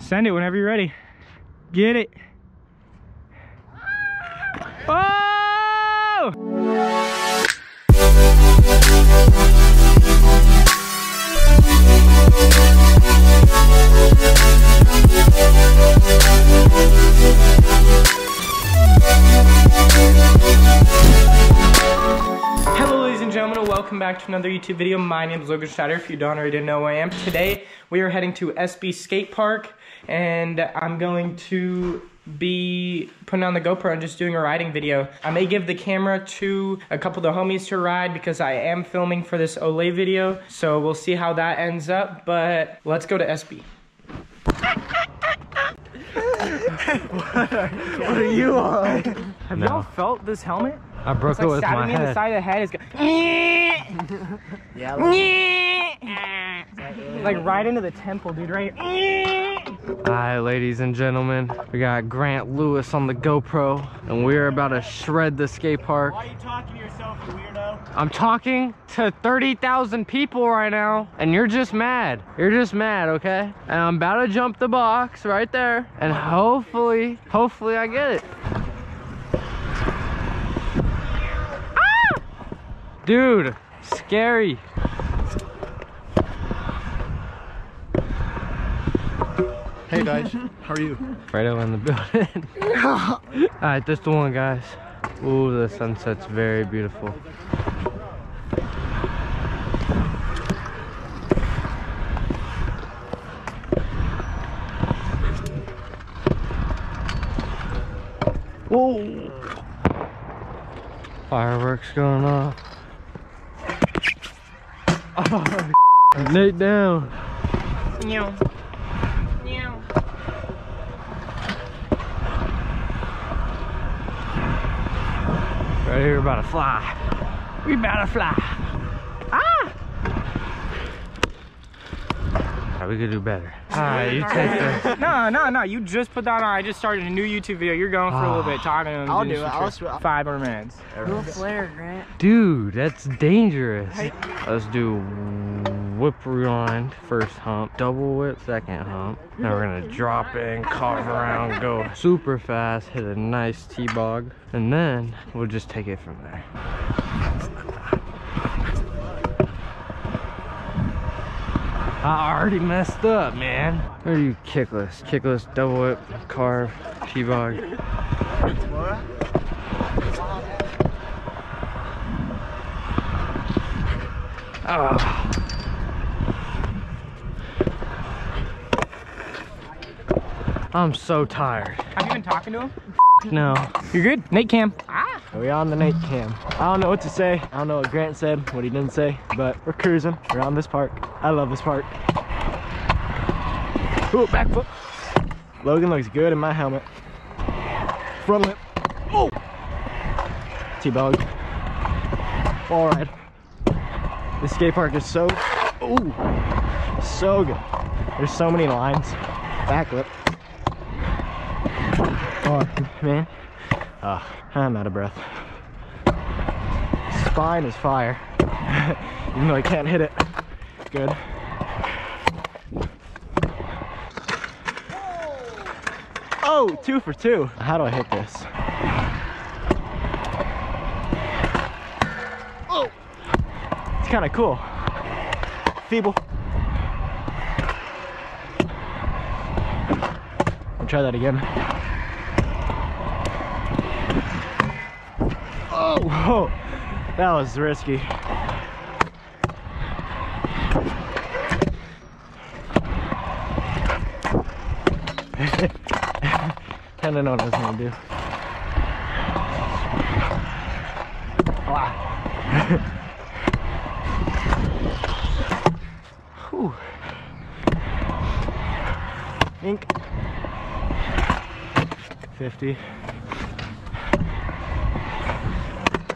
Send it whenever you're ready. Get it. Oh! Gentlemen, welcome back to another YouTube video. My name is Logan Schnider, if you don't already know who I am. Today, we are heading to SB Skate Park, and I'm going to be putting on the GoPro and just doing a riding video. I may give the camera to a couple of the homies to ride because I am filming for this Olay video, so we'll see how that ends up, but let's go to SB. what are you on? Have No. y'all felt this helmet? I broke It's it like with stabbing my me in the head. side of the head. It's go- like right into the temple, dude. Right. Hi, ladies and gentlemen. We got Grant Lewis on the GoPro, and we're about to shred the skate park. Why are you talking to yourself, you weirdo? I'm talking to 30,000 people right now, and you're just mad. You're just mad, okay? And I'm about to jump the box right there, and hopefully, hopefully I get it. Dude, scary. Hey guys, how are you? Fredo in the building. All right, this the one, guys. Ooh, the sunset's very beautiful. Whoa! Fireworks going off. Oh, Nate down. Right here, about to fly. We about to fly. Alright, we could do better. Alright, you take the. No, no, no. You just put that on. I just started a new YouTube video. You're going for a little bit, talking to him. I'll do it. some I'll tricks. Five more minutes. Cool flare, Grant. Dude, that's dangerous. Let's do whip rewind, first hump, double whip, second hump. Now we're gonna drop in, carve around, go super fast, hit a nice T-bog, and then we'll just take it from there. I already messed up, man. Where do you kickless? Kickless, double whip, carve, T-bog. Ah. I'm so tired. Have you been talking to him? No. You're good. Nate Cam. We on the night cam? I don't know what to say. I don't know what Grant said, what he didn't say, but we're cruising around this park. I love this park. Ooh, back foot. Logan looks good in my helmet. Front lip. Oh! T-bog. All right. This skate park is so, ooh, so good. There's so many lines. Back lip. Oh, man. Ah, I'm out of breath. Spine is fire. Even though I can't hit it. Good. Oh, two for two. How do I hit this? Oh! It's kind of cool. Feeble. I'll try that again. Oh, whoa. That was risky. kind of know what I was gonna do. Whew. Ink. 50.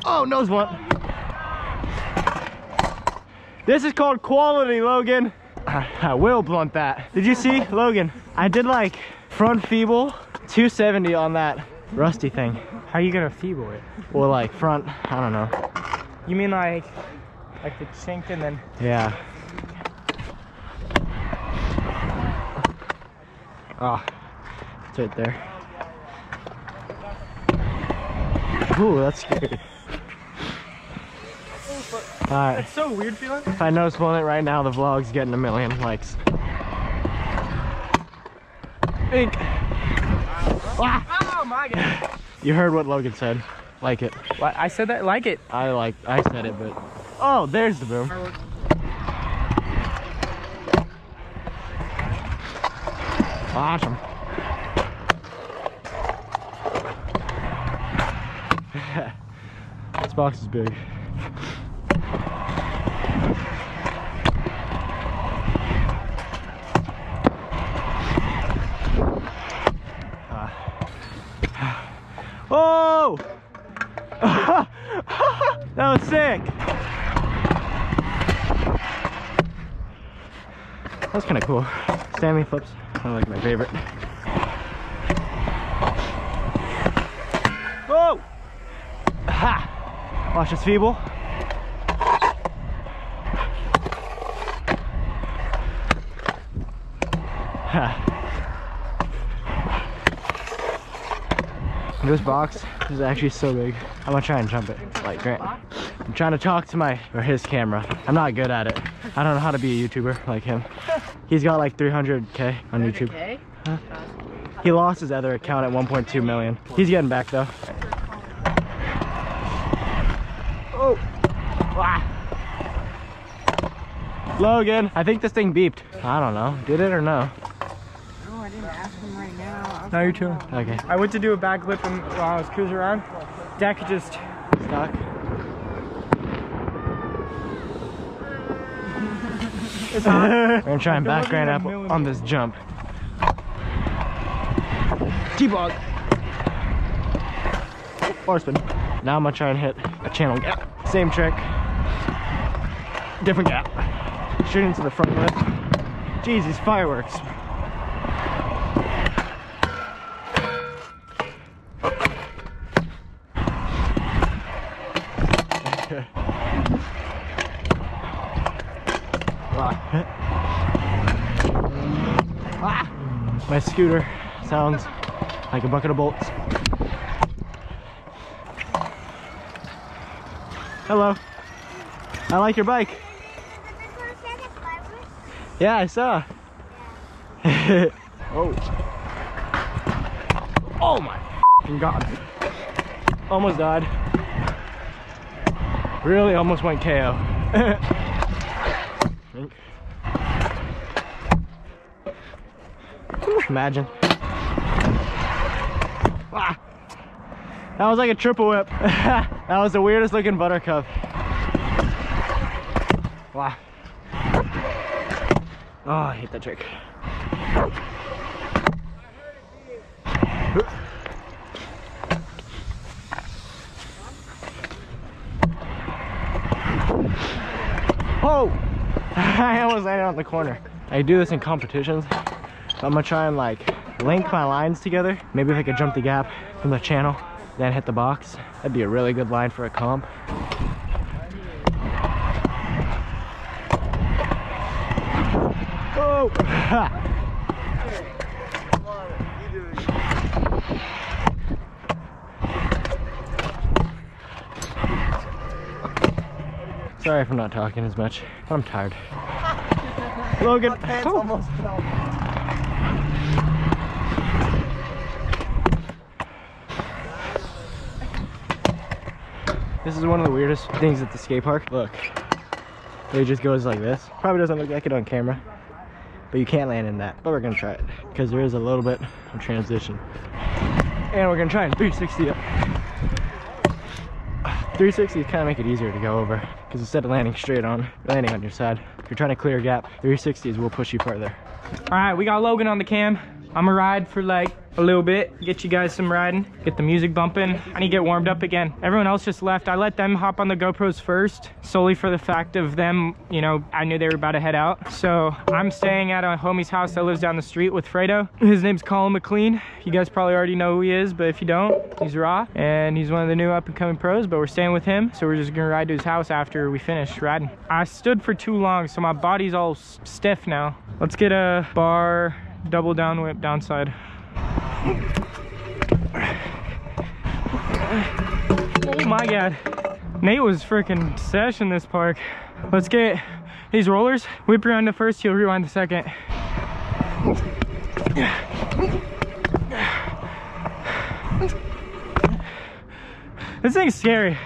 Oh, nose blunt. This is called quality, Logan. I, I will blunt that. Did you see, Logan? I did like front feeble 270 on that rusty thing. How are you gonna feeble it? Well, like front, I don't know. You mean like, like the chink and then? Yeah. Ah, it's right there. Ooh, that's scary. Alright, It's so weird feeling. if I notice one right now, the vlog's getting a million likes. Ink. Ah, Oh my god. you heard what Logan said. Like it. What? I said that like it. I like, I said it, but. Oh, there's the boom. Awesome. this box is big. Oh! That was sick. That's kind of cool. Stanley flips. I like my favorite. Whoa! Ha! Watch this feeble. Ha. This box is actually so big. I'm gonna try and jump it. Like Grant. I'm trying to talk to my or his camera. I'm not good at it. I don't know how to be a YouTuber like him. He's got like 300k on YouTube. Okay. He lost his other account at 1.2 million. He's getting back though. Oh. Ah. Logan, I think this thing beeped. I don't know. Did it or no? Oh, I didn't ask him right now. Now you're chilling. Oh. Okay. I went to do a backflip and while I was cruising around, deck just Stuck. it's hot. We're gonna try and back wasn't Grant even a up millimeter. on this jump. T-bog. Bar spin. Now I'm gonna try and hit a channel gap. Same trick. Different gap. Straight into the front lip. Jeez, these fireworks. Ah. My scooter sounds like a bucket of bolts. Hello. I like your bike. Yeah, I saw. oh. Oh my god. Almost died. Really almost went KO. Imagine. Ah. That was like a triple whip. that was the weirdest looking buttercup. Wow. Oh, I hate that trick. Oh! I almost landed on the corner. I do this in competitions. So I'm gonna try and like link my lines together. Maybe if I could jump the gap from the channel, then hit the box. That'd be a really good line for a comp. Oh! Ha! Sorry for not talking as much. I'm tired. Logan. pants Oh. This is one of the weirdest things at the skate park. Look, it just goes like this. Probably doesn't look like it on camera, but you can't land in that. But we're gonna try it because there is a little bit of transition. And we're gonna try and 360 it. 360 kind of make it easier to go over because instead of landing straight on, you're landing on your side. If you're trying to clear a gap, 360s will push you further. All right, we got Logan on the cam. I'm gonna ride for like a little bit, get you guys some riding, get the music bumping. I need to get warmed up again. Everyone else just left. I let them hop on the GoPros first, solely for the fact of them, you know, I knew they were about to head out. So I'm staying at a homie's house that lives down the street with Fredo. His name's Colin McLean. You guys probably already know who he is, but if you don't, he's raw. And he's one of the new up and coming pros, but we're staying with him. So we're just gonna ride to his house after we finish riding. I stood for too long, so my body's all stiff now. Let's get a bar double down whip downside. Oh my god. Nate was freaking seshing this park. Let's get these rollers. Whip around the first, you'll rewind the second. This thing's scary.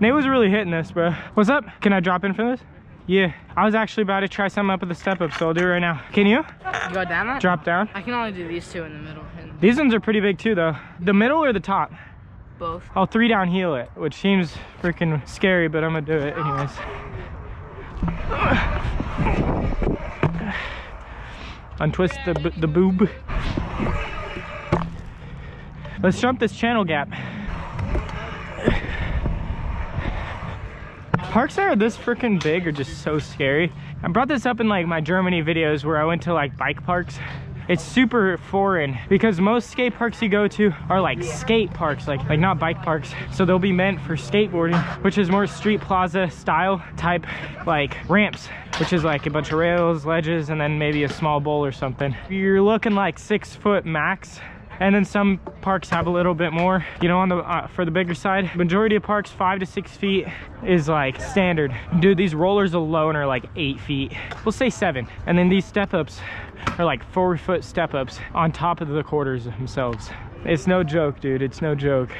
Nate was really hitting this, bro. What's up? Can I drop in for this? Yeah, I was actually about to try something up with the step up, so I'll do it right now. Can you? You go down that? Drop down. I can only do these two in the middle These ones are pretty big too, though. The middle or the top? both. I'll three down heel it, which seems freaking scary, but I'm gonna do it anyways. Untwist the, the boob. Let's jump this channel gap. Parks that are this freaking big are just so scary. I brought this up in like my Germany videos where I went to like bike parks. It's super foreign because most skate parks you go to are like skate parks, like like not bike parks. So they'll be meant for skateboarding, which is more street plaza style type like ramps, which is like a bunch of rails, ledges, and then maybe a small bowl or something. You're looking like six foot max and then some parks have a little bit more you know on the uh, for the bigger side. Majority of parks five to six feet is like standard. Dude these rollers alone are like eight feet. We'll say seven. And then these step ups are like four foot step ups on top of the quarters themselves. It's no joke dude. It's no joke.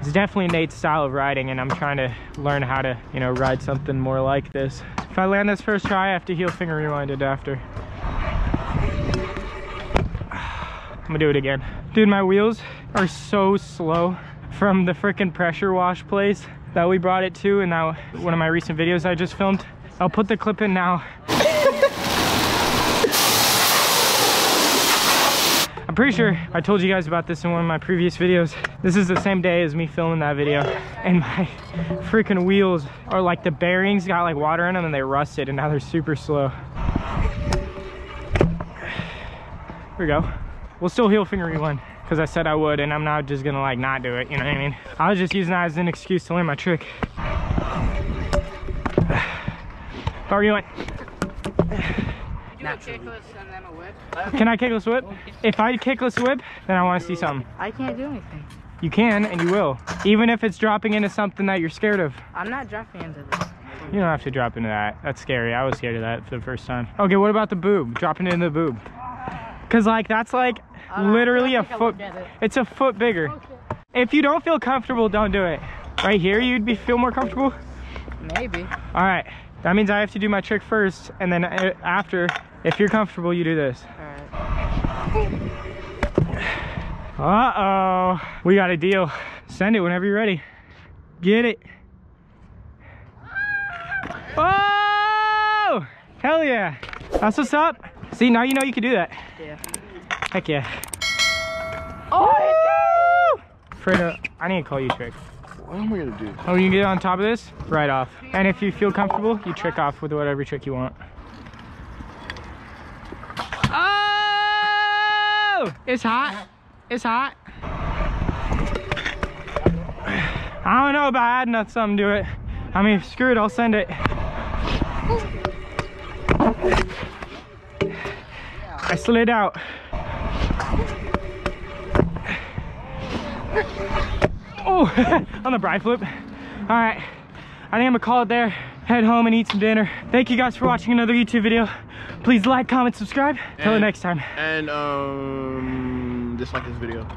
It's definitely nate's style of riding and i'm trying to learn how to you know ride something more like this. If i land this first try i have to heel finger rewind it after I'm gonna do it again. Dude, my wheels are so slow from the freaking pressure wash place that we brought it to and now one of my recent videos I just filmed. I'll put the clip in now. I'm pretty sure I told you guys about this in one of my previous videos. This is the same day as me filming that video and my freaking wheels are like the bearings got like water in them and they rusted and now they're super slow. Here we go. We'll still heel finger rewind because I said I would and I'm not just gonna like not do it, you know what I mean? I was just using that as an excuse to learn my trick. How are you doing? Kickless and then a whip. Can I kickless whip? If I kickless whip, then I want to see something. I can't do anything. You can and you will. Even if it's dropping into something that you're scared of. I'm not dropping into this. You don't have to drop into that. That's scary. I was scared of that for the first time. Okay, what about the boob? Dropping into the boob. Cause like that's like literally a foot. it. It's a foot bigger. If you don't feel comfortable, don't do it. Right here, you'd be feel more comfortable. Maybe. All right, that means I have to do my trick first, and then uh, after, if you're comfortable, you do this. Alright. Uh oh, we got a deal. Send it whenever you're ready. Get it. Oh, hell yeah. That's what's up. See, now you know you can do that. Yeah. Heck yeah. Oh, Fredo, I need to call you trick. What am I gonna do? Oh, you can get on top of this? Right off. And if you feel comfortable, you trick off with whatever trick you want. Oh! It's hot. It's hot. I don't know about adding that something to it. I mean, screw it, I'll send it. I slid out. Oh, on the bride flip. All right, I think I'm gonna call it there. Head home and eat some dinner. Thank you guys for watching another YouTube video. Please like, comment, subscribe. Till the next time. And um, dislike this video.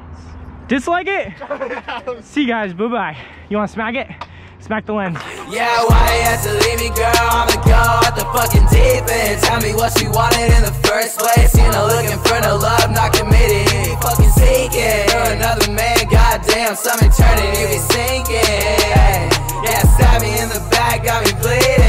Dislike it. See you guys. Bye bye. You want to smack it? Smack the lens. Yeah, why you had to leave me, girl? I'ma go out the fucking deep end. Tell me what you wanted in the first place. You know, looking for no love, not committed. Fucking seeking. You're another man, damn, some eternity be sinking. Yeah, stab me in the back, got me bleeding.